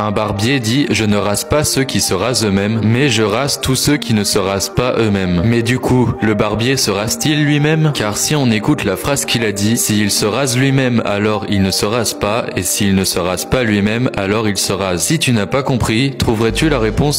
Un barbier dit Je ne rase pas ceux qui se rasent eux-mêmes, mais je rase tous ceux qui ne se rasent pas eux-mêmes. Mais du coup, le barbier se rase-t-il lui-même? Car si on écoute la phrase qu'il a dit, s'il se rase lui-même, alors il ne se rase pas, et s'il ne se rase pas lui-même, alors il se rase. Si tu n'as pas compris, trouverais-tu la réponse